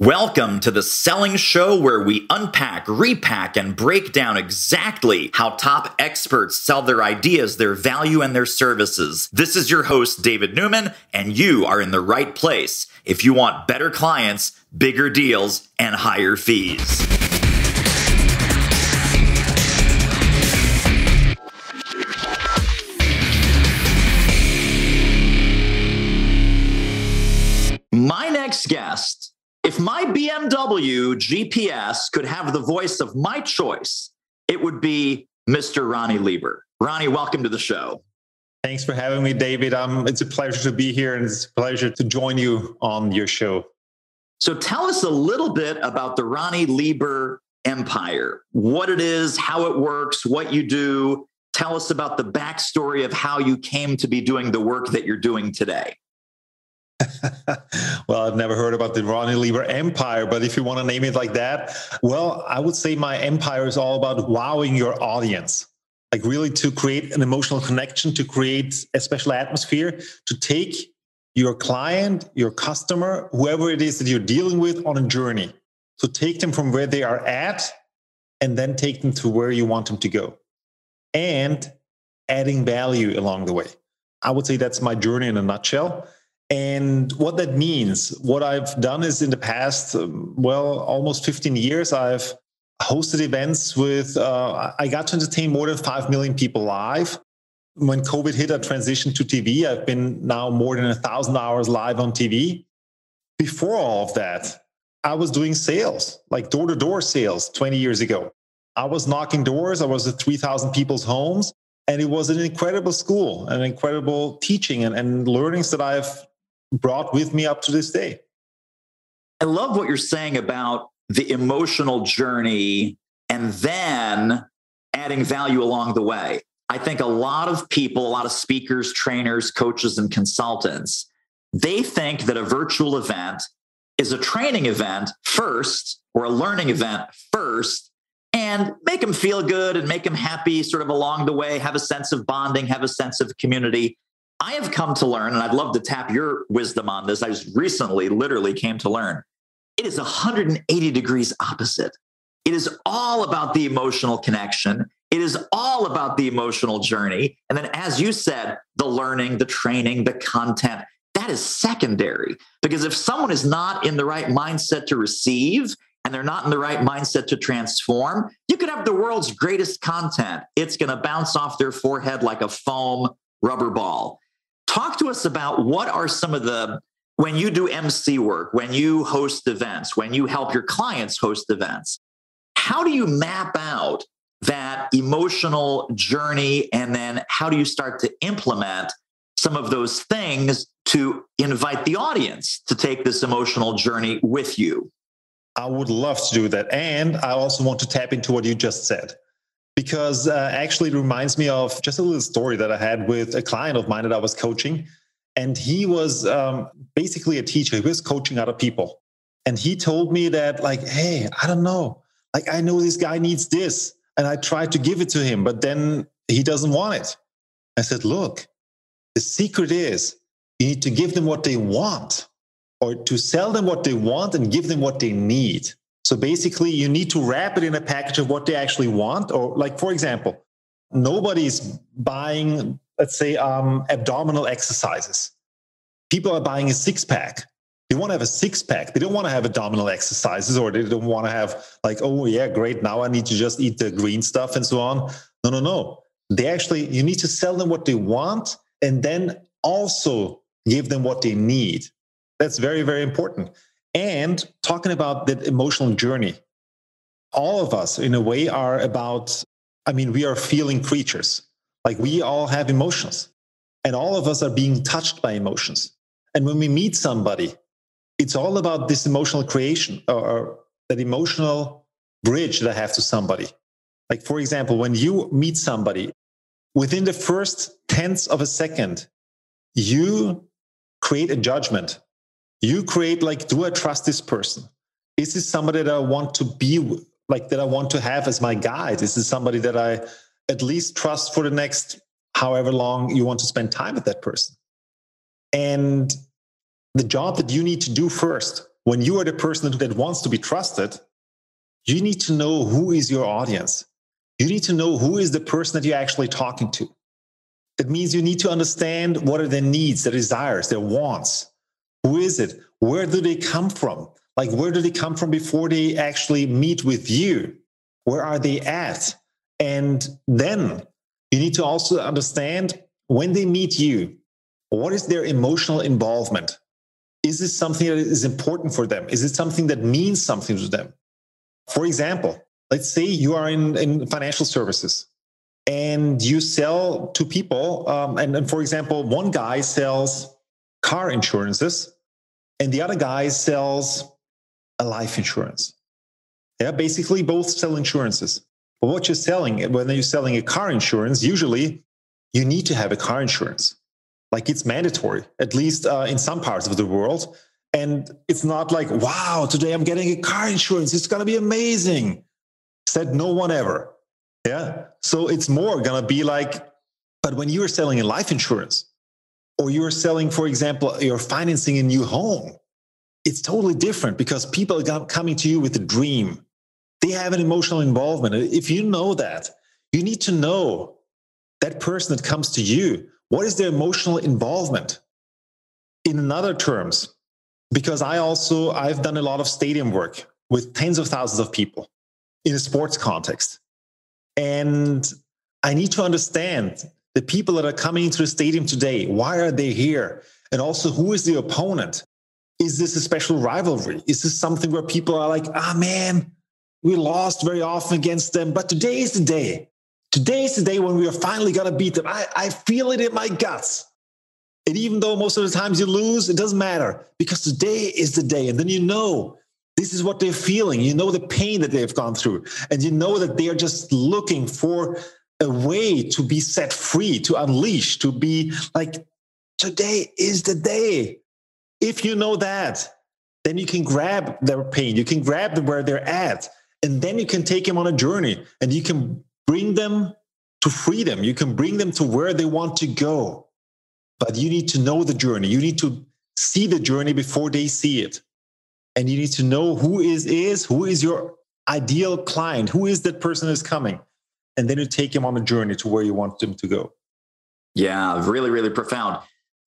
Welcome to the Selling Show, where we unpack, repack, and break down exactly how top experts sell their ideas, their value, and their services. This is your host, David Newman, and you are in the right place if you want better clients, bigger deals, and higher fees. My next guest if my BMW GPS could have the voice of my choice, it would be Mr. Ronny Leber. Ronny, welcome to the show. Thanks for having me, David. Um, it's a pleasure to be here and it's a pleasure to join you on your show. So tell us a little bit about the Ronny Leber empire, what it is, how it works, what you do. Tell us about the backstory of how you came to be doing the work that you're doing today. well, I've never heard about the Ronny Leber empire, but if you want to name it like that, well, I would say my empire is all about wowing your audience. Like, really, to create an emotional connection, to create a special atmosphere, to take your client, your customer, whoever it is that you're dealing with on a journey. So, take them from where they are at and then take them to where you want them to go and adding value along the way. I would say that's my journey in a nutshell. And what that means, what I've done is in the past, um, well, almost 15 years, I've hosted events with, uh, I got to entertain more than 5 million people live. When COVID hit, I transitioned to TV. I've been now more than a thousand hours live on TV. Before all of that, I was doing sales, like door to door sales 20 years ago. I was knocking doors. I was at 3,000 people's homes. And it was an incredible school, an incredible teaching and, and learnings that I've brought with me up to this day. I love what you're saying about the emotional journey and then adding value along the way. I think a lot of people, a lot of speakers, trainers, coaches, and consultants, they think that a virtual event is a training event first or a learning event first and make them feel good and make them happy sort of along the way, have a sense of bonding, have a sense of community. I have come to learn, and I'd love to tap your wisdom on this. I just recently literally came to learn it is 180 degrees opposite. It is all about the emotional connection. It is all about the emotional journey. And then, as you said, the learning, the training, the content, that is secondary. Because if someone is not in the right mindset to receive and they're not in the right mindset to transform, you could have the world's greatest content. It's going to bounce off their forehead like a foam rubber ball. Talk to us about what are some of the, when you do MC work, when you host events, when you help your clients host events, how do you map out that emotional journey? And then how do you start to implement some of those things to invite the audience to take this emotional journey with you? I would love to do that. And I also want to tap into what you just said because uh, actually it reminds me of just a little story that I had with a client of mine that I was coaching. And he was um, basically a teacher, he was coaching other people. And he told me that, like, hey, I don't know. Like, I know this guy needs this. And I tried to give it to him, but then he doesn't want it. I said, look, the secret is you need to give them what they want or to sell them what they want and give them what they need. So basically, you need to wrap it in a package of what they actually want. Or, like, for example, nobody's buying, let's say, um, abdominal exercises. People are buying a six pack. They want to have a six pack. They don't want to have abdominal exercises, or they don't want to have, like, oh, yeah, great. Now I need to just eat the green stuff and so on. No, no, no. They actually, you need to sell them what they want and then also give them what they need. That's very, very important and talking about that emotional journey. All of us, in a way, are about, I mean, we are feeling creatures. Like we all have emotions, and all of us are being touched by emotions. And when we meet somebody, it's all about this emotional creation or, or that emotional bridge that I have to somebody. Like, for example, when you meet somebody, within the first tenths of a second, you create a judgment you create like do i trust this person is this somebody that i want to be like that i want to have as my guide is this somebody that i at least trust for the next however long you want to spend time with that person and the job that you need to do first when you are the person that wants to be trusted, you need to know who is your audience. You need to know who is the person that you're actually talking to. It means you need to understand what are their needs, their desires, their wants. Who is it? Where do they come from? Like, where do they come from before they actually meet with you? Where are they at? And then you need to also understand when they meet you, what is their emotional involvement? Is this something that is important for them? Is it something that means something to them? For example, let's say you are in, in financial services and you sell to people. Um, and, and for example, one guy sells car insurances and the other guy sells a life insurance. Yeah, basically both sell insurances. But what you're selling, when you're selling a car insurance, usually you need to have a car insurance. Like it's mandatory, at least uh, in some parts of the world. And it's not like, wow, today I'm getting a car insurance. It's going to be amazing. Said no one ever. Yeah. So it's more going to be like, but when you're selling a life insurance or you're selling, for example, you're financing a new home, it's totally different because people are coming to you with a dream. They have an emotional involvement. Uh, if you know that, you need to know that person that comes to you, what is their emotional involvement? In another terms, because I also I've done a lot of stadium work with tens of thousands of people in a sports context. And I need to understand the people that are coming into the stadium today, why are they here? And also who is the opponent? Is this a special rivalry? Is this something where people are like, ah man, we lost very often against them, but today is the day. Today is the day when we are finally gonna beat them. I, I feel it in my guts. And even though most of the times you lose, it doesn't matter because today is the day. And then you know this is what they're feeling. You know the pain that they've gone through. And you know that they are just looking for a way to be set free, to unleash, to be like, today is the day. If you know that, then you can grab their pain, you can grab where they're at, and then you can take them on a journey and you can bring them to freedom. You can bring them to where they want to go. But you need to know the journey. You need to see the journey before they see it. And you need to know who is is, who is your ideal client, who is that person is coming. And then you take him on a journey to where you want them to go. Yeah, really, really profound.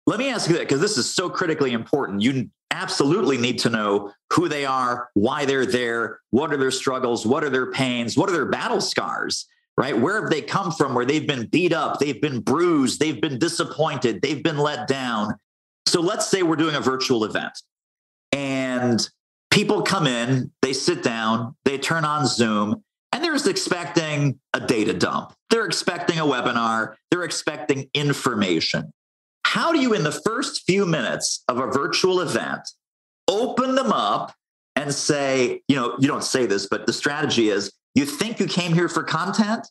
Let me ask you that because this is so critically important. You absolutely need to know who they are, why they're there, what are their struggles, what are their pains, what are their battle scars right? Where have they come from where they've been beat up, they've been bruised, they've been disappointed, they've been let down? So let's say we're doing a virtual event and people come in, they sit down, they turn on Zoom, they're expecting a data dump. They're expecting a webinar, they're expecting information. How do you, in the first few minutes of a virtual event, open them up and say, you know, you don't say this, but the strategy is you think you came here for content,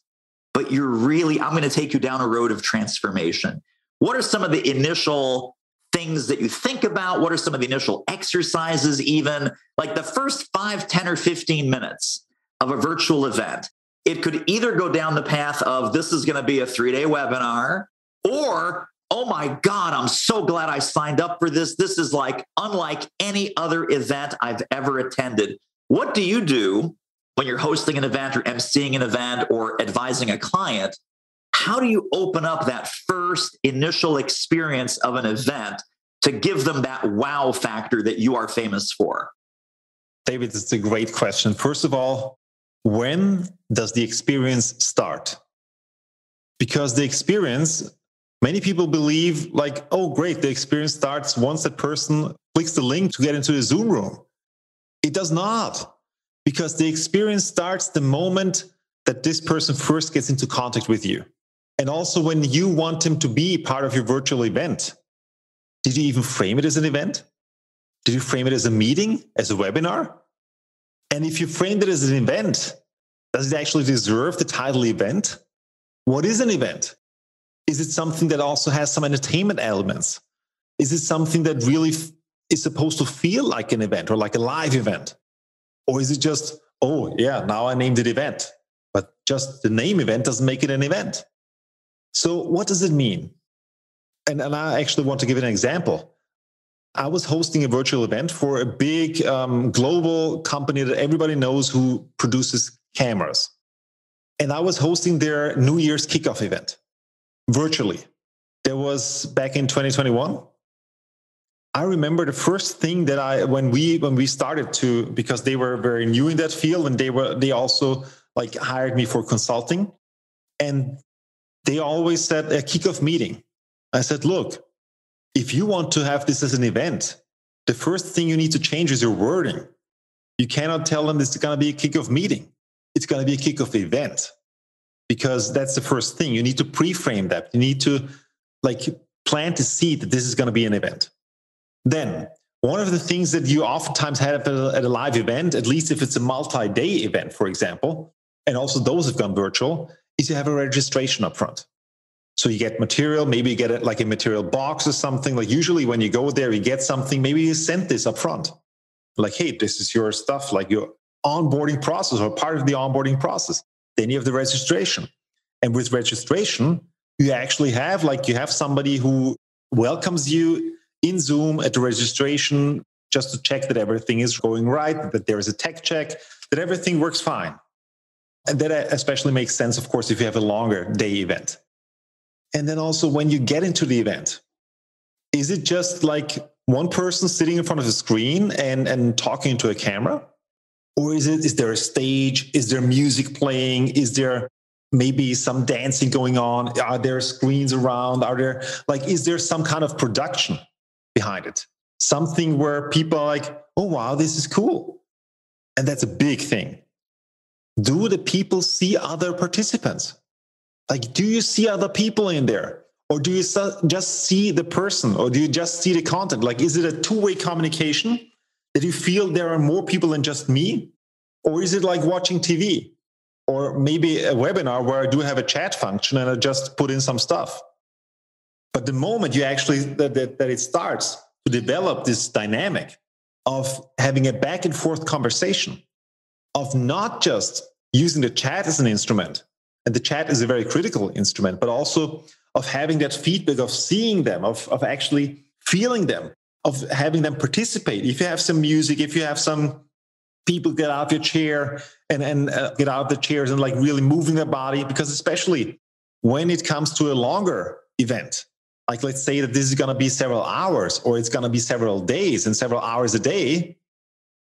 but you're really, I'm going to take you down a road of transformation. What are some of the initial things that you think about? What are some of the initial exercises, even like the first five, 10, or 15 minutes of a virtual event? It could either go down the path of this is going to be a three day webinar, or oh my God, I'm so glad I signed up for this. This is like unlike any other event I've ever attended. What do you do when you're hosting an event or emceeing an event or advising a client, how do you open up that first initial experience of an event to give them that wow factor that you are famous for? David, it's a great question. First of all, when does the experience start? Because the experience, many people believe, like, oh, great, the experience starts once that person clicks the link to get into the Zoom room. It does not because the experience starts the moment that this person first gets into contact with you. And also when you want him to be part of your virtual event. Did you even frame it as an event? Did you frame it as a meeting, as a webinar? And if you framed it as an event, does it actually deserve the title event? What is an event? Is it something that also has some entertainment elements? Is it something that really is supposed to feel like an event or like a live event? Or is it just, oh, yeah, now I named it event, but just the name event doesn't make it an event? So, what does it mean? And, and I actually want to give an example. I was hosting a virtual event for a big um, global company that everybody knows who produces cameras. And I was hosting their New Year's kickoff event virtually. There was back in 2021. I remember the first thing that I when we when we started to because they were very new in that field and they were they also like hired me for consulting and they always said a kickoff meeting. I said, look, if you want to have this as an event, the first thing you need to change is your wording. You cannot tell them this is going to be a kickoff meeting. It's going to be a kickoff event because that's the first thing. You need to pre-frame that. You need to like plant the seed that this is going to be an event. Then one of the things that you oftentimes have at a, at a live event, at least if it's a multi-day event, for example, and also those have gone virtual, is you have a registration up front. So you get material, maybe you get it like a material box or something. Like usually when you go there, you get something, maybe you send this up front. Like, hey, this is your stuff, like your onboarding process or part of the onboarding process. Then you have the registration. And with registration, you actually have like you have somebody who welcomes you in Zoom at the registration just to check that everything is going right, that there is a tech check, that everything works fine. And that uh, especially makes sense, of course, if you have a longer day event. And then also when you get into the event, is it just like one person sitting in front of a screen and, and talking to a camera? Or is it is there a stage? Is there music playing? Is there maybe some dancing going on? Are there screens around? Are there like is there some kind of production behind it? Something where people are like, oh wow, this is cool. And that's a big thing do the people see other participants? Like, do you see other people in there? Or do you just see the person? Or do you just see the content? Like, is it a two way communication that you feel there are more people than just me? Or is it like watching TV? Or maybe a webinar where I do have a chat function and I just put in some stuff. But the moment you actually, that, that, that it starts to develop this dynamic of having a back and forth conversation, of not just using the chat as an instrument, and the chat is a very critical instrument, but also of having that feedback, of seeing them, of, of actually feeling them, of having them participate. If you have some music, if you have some people get out of your chair and, and uh, get out of the chairs and like really moving their body, because especially when it comes to a longer event, like let's say that this is going to be several hours or it's going to be several days and several hours a day,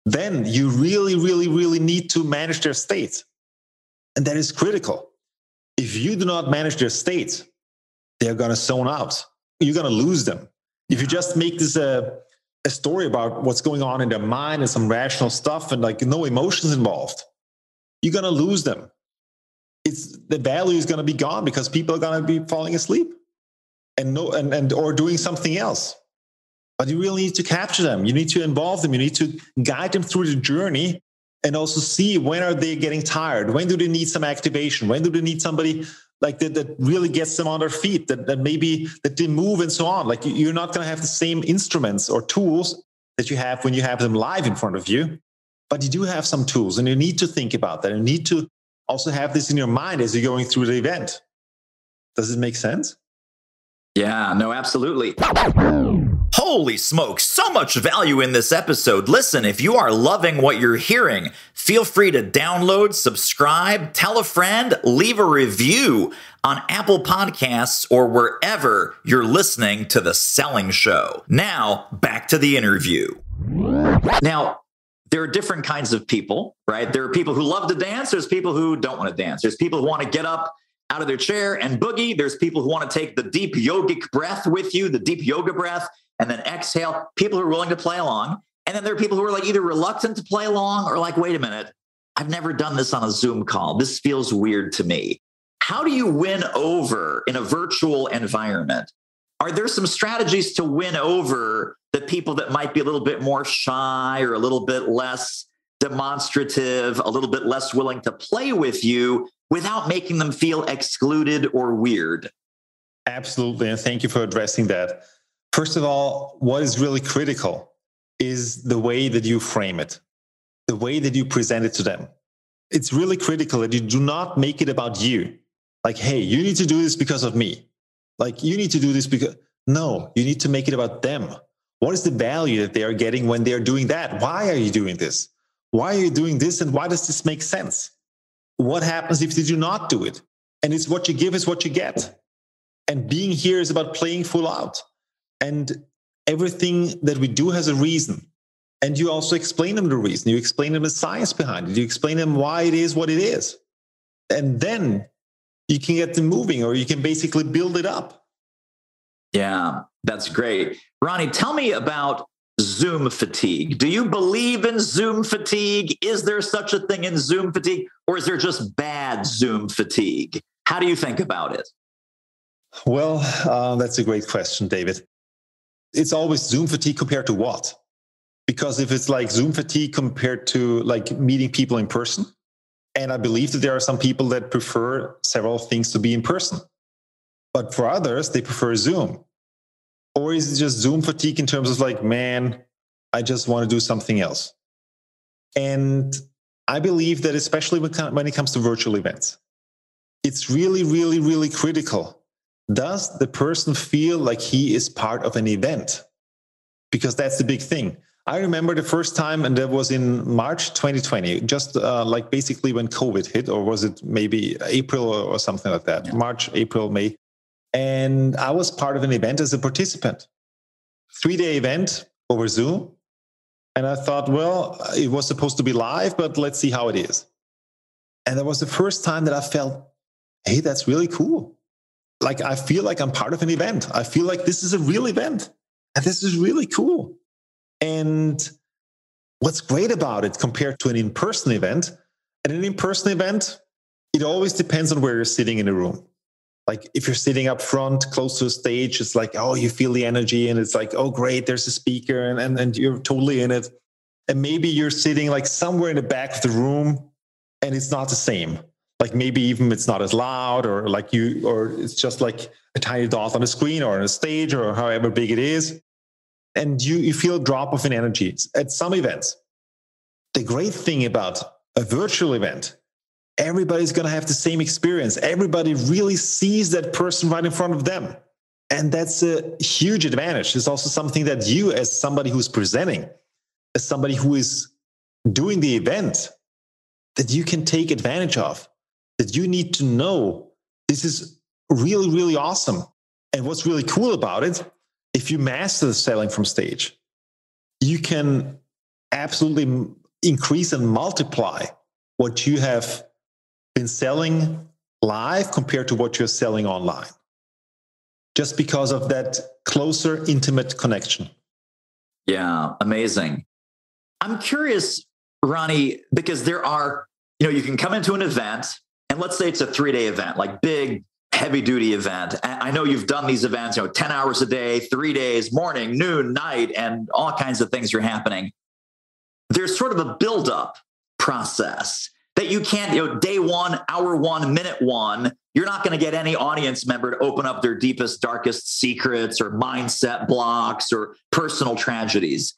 then you really, really, really need to manage their state. And that is critical. If you do not manage their state, they're going to zone out. You're going to lose them. If you just make this a, a story about what's going on in their mind and some rational stuff and like no emotions involved, you're going to lose them. It's the value is going to be gone because people are going to be falling asleep and no and, and or doing something else but you really need to capture them you need to involve them you need to guide them through the journey and also see when are they getting tired? When do they need some activation? When do they need somebody like that, that really gets them on their feet that, that maybe that they move and so on? Like you're not going to have the same instruments or tools that you have when you have them live in front of you but you do have some tools and you need to think about that you need to also have this in your mind as you're going through the event. Does it make sense? Yeah no absolutely Holy smokes, so much value in this episode. Listen, if you are loving what you're hearing, feel free to download, subscribe, tell a friend, leave a review on Apple Podcasts or wherever you're listening to The Selling Show. Now, back to the interview. Now, there are different kinds of people, right? There are people who love to dance, there's people who don't want to dance, there's people who want to get up out of their chair and boogie. There's people who want to take the deep yogic breath with you, the deep yoga breath and then exhale. People who are willing to play along. And then there are people who are like either reluctant to play along or like, wait a minute, I've never done this on a Zoom call. This feels weird to me. How do you win over in a virtual environment? Are there some strategies to win over the people that might be a little bit more shy or a little bit less demonstrative, a little bit less willing to play with you without making them feel excluded or weird? Absolutely. And thank you for addressing that. First of all, what is really critical is the way that you frame it, the way that you present it to them. It's really critical that you do not make it about you. Like, hey, you need to do this because of me. Like, you need to do this because, no, you need to make it about them. What is the value that they are getting when they're doing that? Why are you doing this? Why are you doing this? And why does this make sense? What happens if they do not do it? And it's what you give is what you get. And being here is about playing full out. And everything that we do has a reason. And you also explain them the reason. You explain them the science behind it. You explain them why it is what it is. And then you can get them moving or you can basically build it up. Yeah, that's great. Ronny, tell me about Zoom fatigue. Do you believe in Zoom fatigue? Is there such a thing in Zoom fatigue, or is there just bad Zoom fatigue? How do you think about it? Well, uh, that's a great question, David. It's always Zoom fatigue compared to what? Because if it's like Zoom fatigue compared to like meeting people in person, and I believe that there are some people that prefer several things to be in person. But for others, they prefer Zoom. Or is it just Zoom fatigue in terms of like, man, I just want to do something else? And I believe that especially when it comes to virtual events, it's really, really, really critical. Does the person feel like he is part of an event? Because that's the big thing. I remember the first time, and that was in March 2020, just uh, like basically when COVID hit, or was it maybe April or, or something like that? Yeah. March, April, May. And I was part of an event as a participant, three day event over Zoom. And I thought, well, it was supposed to be live, but let's see how it is. And that was the first time that I felt, hey, that's really cool. Like, I feel like I'm part of an event. I feel like this is a real event. And this is really cool. And what's great about it compared to an in person event, at an in person event, it always depends on where you're sitting in the room. Like if you're sitting up front, close to a stage, it's like, oh, you feel the energy and it's like, oh, great, there's a speaker and, and, and you're totally in it. And maybe you're sitting like somewhere in the back of the room and it's not the same. Like maybe even it's not as loud or like you, or it's just like a tiny dot on a screen or on a stage or however big it is and you, you feel a drop off in energy at some events. The great thing about a virtual event, everybody's going to have the same experience. Everybody really sees that person right in front of them. And that's a huge advantage. It's also something that you, as somebody who's presenting, as somebody who is doing the event, that you can take advantage of, that you need to know this is really, really awesome. And what's really cool about it if you master the selling from stage, you can absolutely increase and multiply what you have been selling live compared to what you're selling online. Just because of that closer, intimate connection. Yeah, amazing. I'm curious, Ronny, because there are, you know, you can come into an event and let's say it's a three day event, like big heavy duty event. I know you've done these events, you know, 10 hours a day, three days, morning, noon, night, and all kinds of things are happening. There's sort of a build-up process that you can't, you know, day one, hour one, minute one, you're not going to get any audience member to open up their deepest, darkest secrets or mindset blocks or personal tragedies.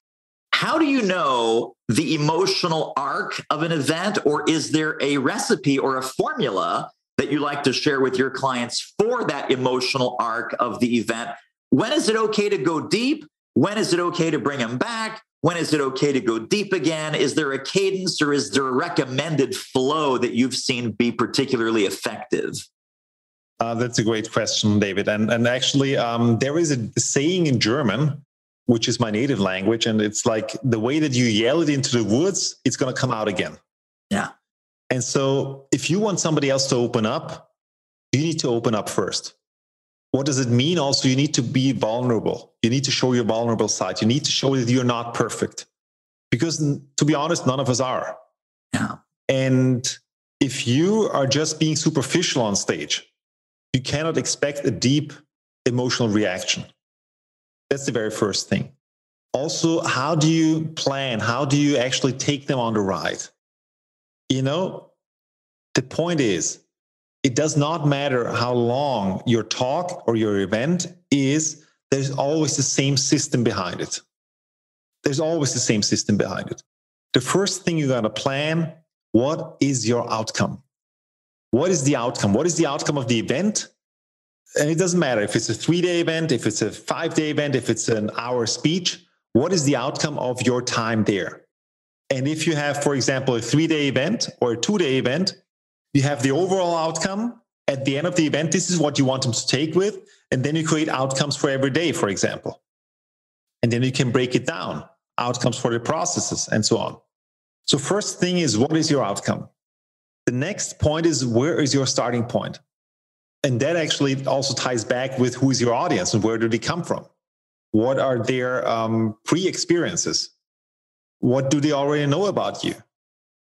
How do you know the emotional arc of an event, or is there a recipe or a formula that you like to share with your clients for that emotional arc of the event. When is it okay to go deep? When is it okay to bring them back? When is it okay to go deep again? Is there a cadence or is there a recommended flow that you've seen be particularly effective? Uh, that's a great question, David. And, and actually, um, there is a saying in German, which is my native language. And it's like the way that you yell it into the woods, it's going to come out again. Yeah. And so if you want somebody else to open up, you need to open up first. What does it mean? Also, you need to be vulnerable. You need to show your vulnerable side. You need to show that you're not perfect. Because to be honest, none of us are. Yeah. And if you are just being superficial on stage, you cannot expect a deep emotional reaction. That's the very first thing. Also, how do you plan? How do you actually take them on the ride? You know, the point is, it does not matter how long your talk or your event is, there's always the same system behind it. There's always the same system behind it. The first thing you got to plan what is your outcome? What is the outcome? What is the outcome of the event? And it doesn't matter if it's a three day event, if it's a five day event, if it's an hour speech. what is the outcome of your time there? And if you have, for example, a three day event or a two day event, you have the overall outcome. At the end of the event, this is what you want them to take with. And then you create outcomes for every day, for example. And then you can break it down outcomes for the processes and so on. So, first thing is, what is your outcome? The next point is, where is your starting point? And that actually also ties back with who is your audience and where do they come from? What are their um, pre experiences? What do they already know about you?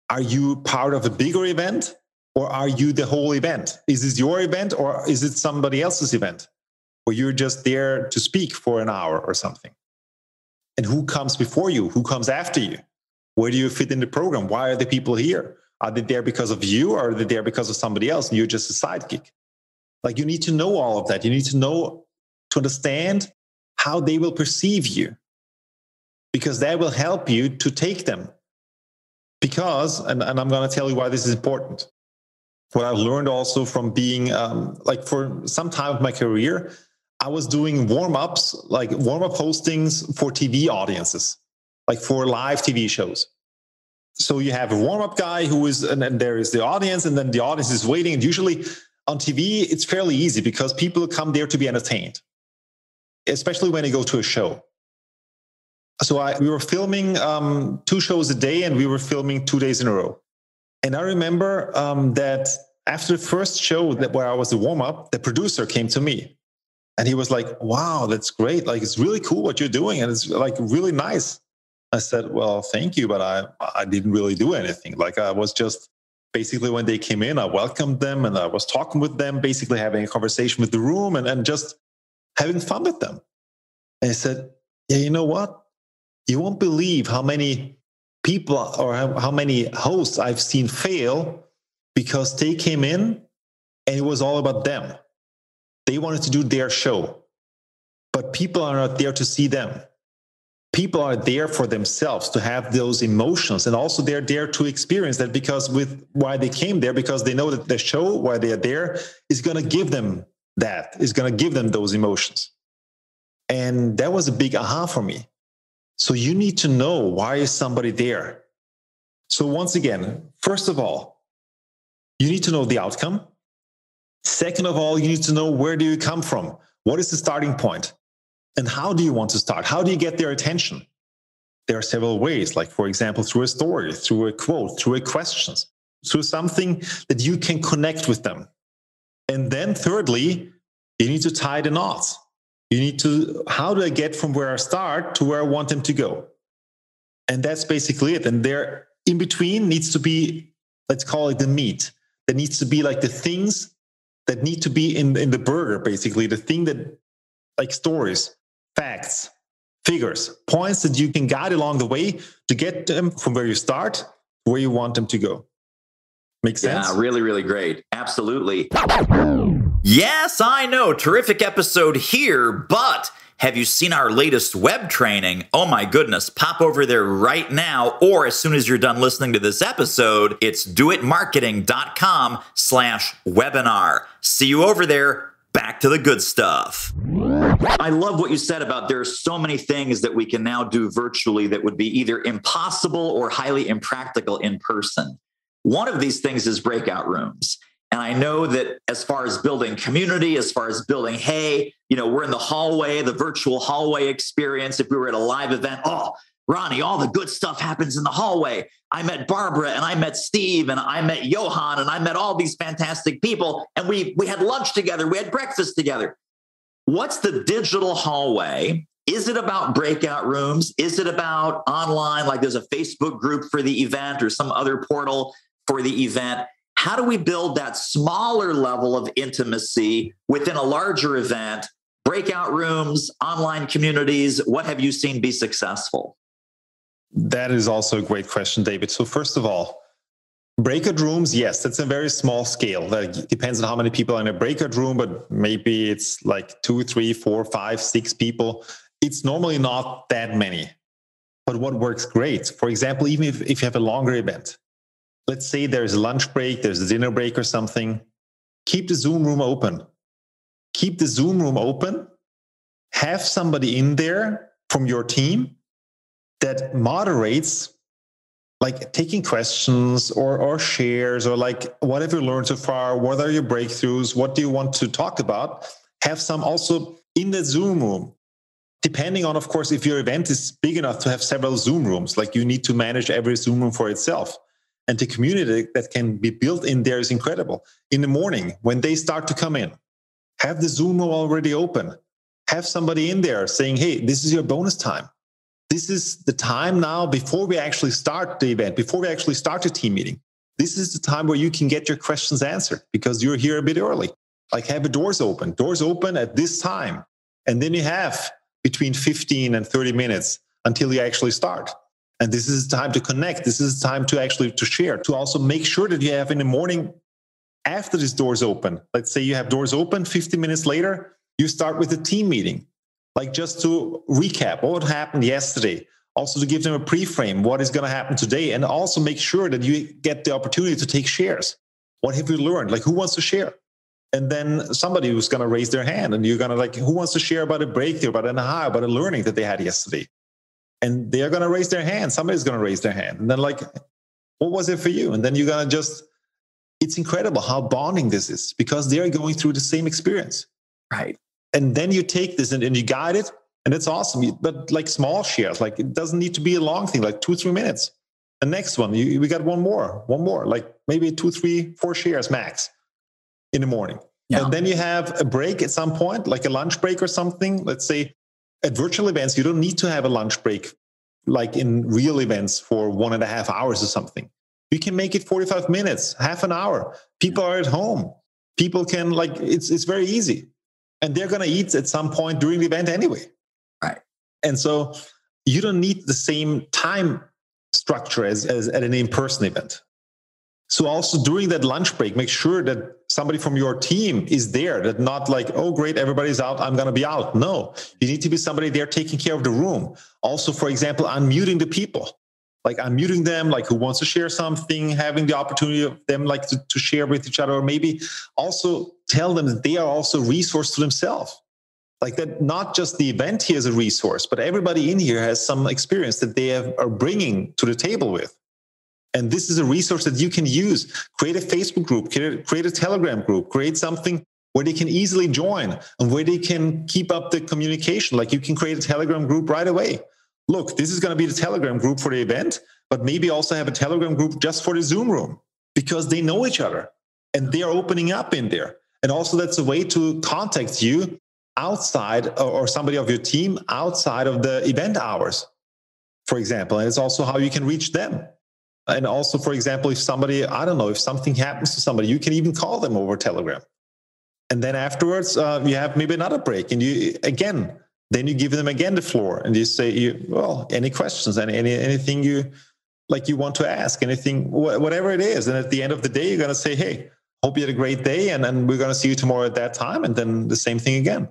Are you part of a bigger event or are you the whole event? Is this your event or is it somebody else's event? Or you're just there to speak for an hour or something? And who comes before you? Who comes after you? Where do you fit in the program? Why are the people here? Are they there because of you or are they there because of somebody else and you're just a sidekick? Like you need to know all of that. You need to know to understand how they will perceive you because that will help you to take them. Because, and, and I'm going to tell you why this is important. What I've learned also from being um, like for some time of my career, I was doing warm ups, like warm up postings for TV audiences, like for live TV shows. So you have a warm up guy who is, and then there is the audience, and then the audience is waiting. And usually on TV, it's fairly easy because people come there to be entertained, especially when they go to a show. So I, we were filming um, two shows a day, and we were filming two days in a row. And I remember um, that after the first show that where I was the warm up, the producer came to me and he was like, wow, that's great. Like, it's really cool what you're doing. And it's like really nice. I said, well, thank you. But I, I didn't really do anything. Like, I was just basically when they came in, I welcomed them and I was talking with them, basically having a conversation with the room and, and just having fun with them. And he said, yeah, you know what? You won't believe how many people or how, how many hosts I've seen fail because they came in and it was all about them they wanted to do their show, but people are not there to see them. People are there for themselves to have those emotions, and also they're there to experience that because with why they came there, because they know that the show, why they are there, is going to give them that, is going to give them those emotions. And that was a big aha for me. So you need to know why is somebody there. So once again, first of all, you need to know the outcome. Second of all, you need to know where do you come from? What is the starting point? And how do you want to start? How do you get their attention? There are several ways, like, for example, through a story, through a quote, through a question, through something that you can connect with them. And then, thirdly, you need to tie the knots. You need to, how do I get from where I start to where I want them to go? And that's basically it. And there, in between, needs to be, let's call it the meat. There needs to be like the things that need to be in, in the burger, basically, the thing that, like stories, facts, figures, points that you can guide along the way to get them from where you start to where you want them to go. Make sense? Yeah, really, really great. Absolutely. Yes, I know. Terrific episode here, but have you seen our latest web training? Oh my goodness, pop over there right now, or as soon as you're done listening to this episode, it's doitmarketing.com slash webinar. See you over there. Back to the good stuff. I love what you said about there are so many things that we can now do virtually that would be either impossible or highly impractical in person. One of these things is breakout rooms. And I know that as far as building community, as far as building, hey, you know, we're in the hallway, the virtual hallway experience. If we were at a live event, oh, Ronny, all the good stuff happens in the hallway. I met Barbara and I met Steve and I met Johan and I met all these fantastic people. And we we had lunch together, we had breakfast together. What's the digital hallway? Is it about breakout rooms? Is it about online, like there's a Facebook group for the event or some other portal for the event? how do we build that smaller level of intimacy within a larger event breakout rooms online communities what have you seen be successful that is also a great question david so first of all breakout rooms yes that's a very small scale that depends on how many people are in a breakout room but maybe it's like two three four five six people it's normally not that many but what works great for example even if, if you have a longer event let's say there's a lunch break, there's a dinner break or something, keep the Zoom room open. Keep the Zoom room open. Have somebody in there from your team that moderates like taking questions or or shares or like what have you learned so far? What are your breakthroughs? What do you want to talk about? Have some also in the zoom room. Depending on of course if your event is big enough to have several zoom rooms like you need to manage every zoom room for itself. And the community that can be built in there is incredible. In the morning when they start to come in have the zoom room already open. Have somebody in there saying hey this is your bonus time this is the time now before we actually start the event, before we actually start the team meeting. This is the time where you can get your questions answered because you're here a bit early. Like have the doors open, doors open at this time. And then you have between 15 and 30 minutes until you actually start. And this is the time to connect. This is the time to actually to share, to also make sure that you have in the morning after these doors open. Let's say you have doors open 15 minutes later, you start with a team meeting like just to recap what happened yesterday? Also to give them a pre-frame what is going to happen today and also make sure that you get the opportunity to take shares. What have you learned? Like who wants to share? And then somebody who's going to raise their hand and you're going to like who wants to share about a breakthrough about an aha about a learning that they had yesterday? And they're going to raise their hand somebody's going to raise their hand. And then like what was it for you? And then you're going to just it's incredible how bonding this is because they're going through the same experience. Right and then you take this and, and you guide it and it's awesome. But like small shares like it doesn't need to be a long thing like two three minutes. The next one you, we got one more one more like maybe two three four shares max in the morning. Yeah. and then you have a break at some point like a lunch break or something let's say at virtual events you don't need to have a lunch break like in real events for one and a half hours or something. You can make it 45 minutes half an hour. People are at home. People can like it's it's very easy and they're going to eat at some point during the event anyway. Right. And so you don't need the same time structure as, as at an in person event. So also during that lunch break, make sure that somebody from your team is there, that not like, oh, great, everybody's out, I'm going to be out. No, you need to be somebody there taking care of the room. Also, for example, unmuting the people like unmuting them, like who wants to share something, having the opportunity of them like to, to share with each other, or maybe also tell them that they are also a resource to themselves. Like that, not just the event here is a resource, but everybody in here has some experience that they have, are bringing to the table with. And this is a resource that you can use. Create a Facebook group, create, create a Telegram group, create something where they can easily join and where they can keep up the communication. Like you can create a Telegram group right away look, this is going to be the Telegram group for the event, but maybe also have a Telegram group just for the Zoom room because they know each other and they are opening up in there. And also, that's a way to contact you outside or somebody of your team outside of the event hours, for example. And it's also how you can reach them. And also, for example, if somebody, I don't know, if something happens to somebody, you can even call them over Telegram. And then afterwards, uh, you have maybe another break. And you, again, then you give them again the floor and you say you, well any questions and any anything you like you want to ask anything whatever it is and at the end of the day you're going to say hey hope you had a great day and then we're going to see you tomorrow at that time and then the same thing again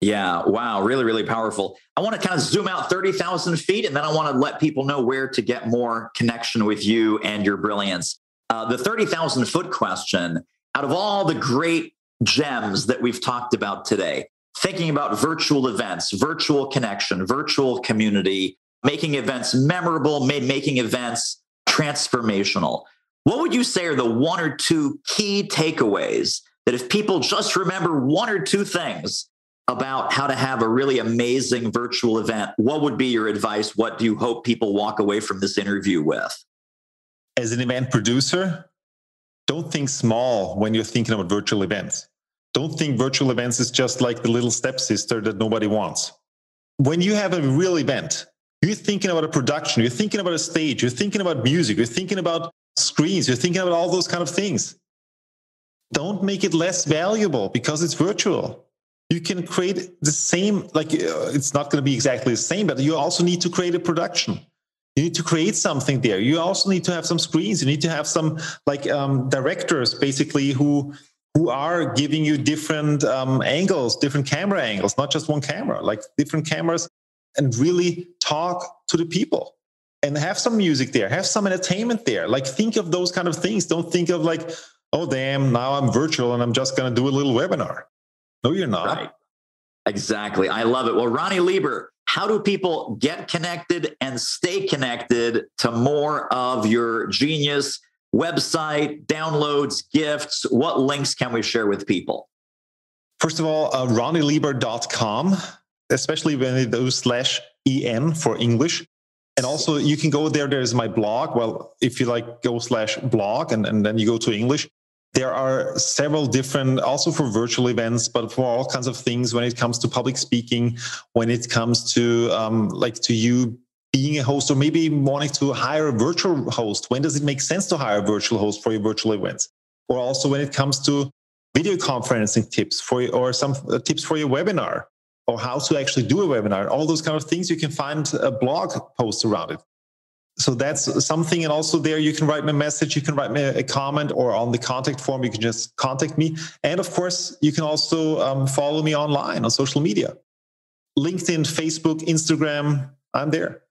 yeah wow really really powerful i want to kind of zoom out 30000 feet and then i want to let people know where to get more connection with you and your brilliance uh, the 30000 foot question out of all the great gems that we've talked about today thinking about virtual events, virtual connection, virtual community, making events memorable, making events transformational. What would you say are the one or two key takeaways that if people just remember one or two things about how to have a really amazing virtual event, what would be your advice? What do you hope people walk away from this interview with? As an event producer, don't think small when you're thinking about virtual events don't think virtual events is just like the little stepsister that nobody wants. When you have a real event, you're thinking about a production, you're thinking about a stage, you're thinking about music, you're thinking about screens, you're thinking about all those kind of things. Don't make it less valuable because it's virtual. You can create the same, like uh, it's not going to be exactly the same, but you also need to create a production. You need to create something there. You also need to have some screens. You need to have some like um, directors basically who who are giving you different um, angles, different camera angles, not just one camera, like different cameras, and really talk to the people and have some music there, have some entertainment there. Like think of those kind of things. Don't think of like, oh damn, now I'm virtual and I'm just going to do a little webinar. No, you're not. Right. Exactly. I love it. Well, Ronny Leber, how do people get connected and stay connected to more of your genius website, downloads, gifts? What links can we share with people? First of all, uh, ronnyleber.com, especially when it goes slash en for English. And also you can go there. There's my blog. Well, if you like go slash blog and, and then you go to English, there are several different, also for virtual events, but for all kinds of things when it comes to public speaking, when it comes to um, like to you being a host or maybe wanting to hire a virtual host. When does it make sense to hire a virtual host for your virtual events? Or also when it comes to video conferencing tips for or some uh, tips for your webinar or how to actually do a webinar, all those kind of things, you can find a blog post around it. So that's something. And also there, you can write me a message, you can write me a comment, or on the contact form, you can just contact me. And of course, you can also um, follow me online on social media LinkedIn, Facebook, Instagram. I'm there.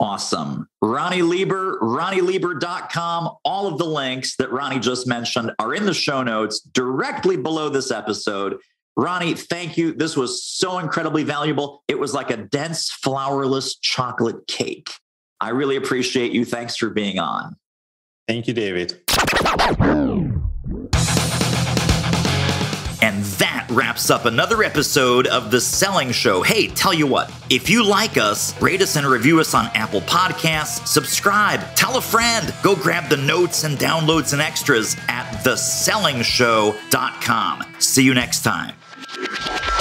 Awesome. Ronny Leber, ronnyleber.com. All of the links that Ronny just mentioned are in the show notes directly below this episode. Ronny, thank you. This was so incredibly valuable. It was like a dense, flourless chocolate cake. I really appreciate you. Thanks for being on. Thank you, David. And that wraps up another episode of The Selling Show. Hey, tell you what, if you like us, rate us and review us on Apple Podcasts, subscribe, tell a friend, go grab the notes and downloads and extras at thesellingshow.com. See you next time. Thank you.